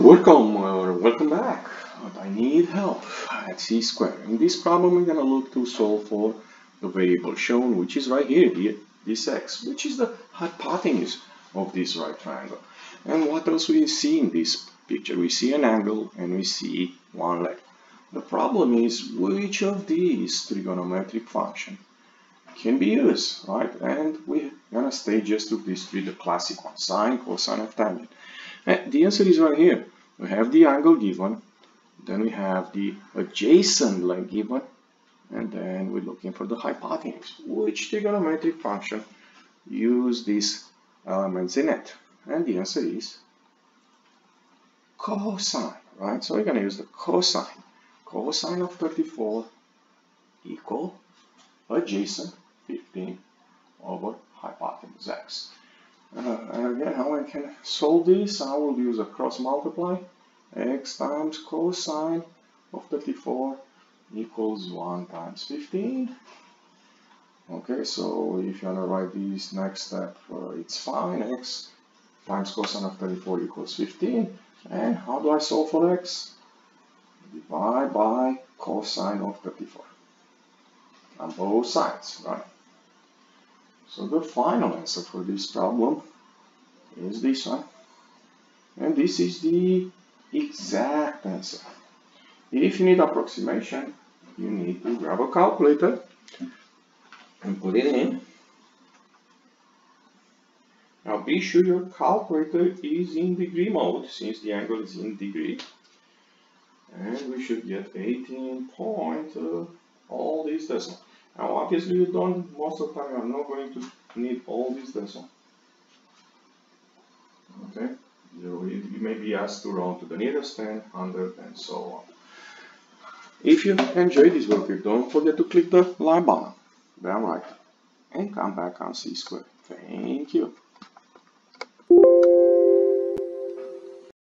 Welcome or uh, welcome back. I need help at c squared. In this problem, we're going to look to solve for the variable shown, which is right here, this x, which is the hypotenuse of this right triangle. And what else we see in this picture? We see an angle and we see one leg. The problem is which of these trigonometric function can be used, right? And we're going to stay just with these three, the classic one, sine, cosine, and tangent. And the answer is right here. We have the angle given, then we have the adjacent leg given, and then we're looking for the hypotenuse. Which trigonometric function use these elements in it? And the answer is cosine, right? So we're going to use the cosine. Cosine of 34 equal adjacent 15 over hypotenuse x. Uh, and again, how I can solve this, I will use a cross multiply. x times cosine of 34 equals 1 times 15. Okay, so if you want to write this next step, uh, it's fine. x times cosine of 34 equals 15. And how do I solve for x? Divide by cosine of 34 on both sides, right? So the final answer for this problem is this one. And this is the exact answer. If you need approximation, you need to grab a calculator and put it in. Now be sure your calculator is in degree mode since the angle is in degree. And we should get 18 point uh, all these decimals. Now obviously you don't, most of the time you're not going to need all these decimals. You, you may be asked to round to the nearest 10, 100 and so on. If you enjoyed this video, don't forget to click the like button, down right, and come back on C square. Thank you.